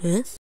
Huh?